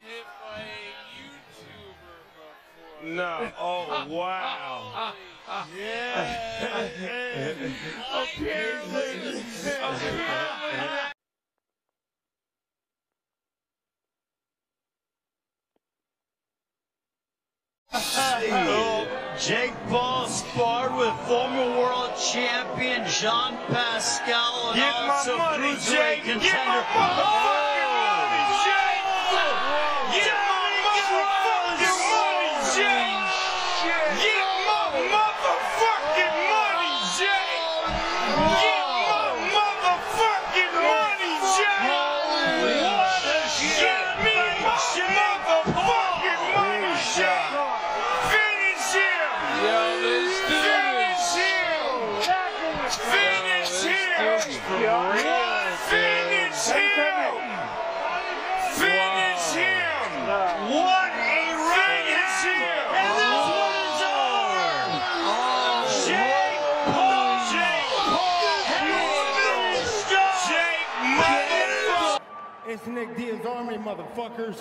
hit by a YouTuber before. No. Oh wow. Yeah. apparently. apparently. Jake Paul sparred with former world champion Jean Pascal and Get my also money, cruiserweight Jake. contender. Finish him. This dude Finish is him. It's Nick Diaz Army, motherfuckers.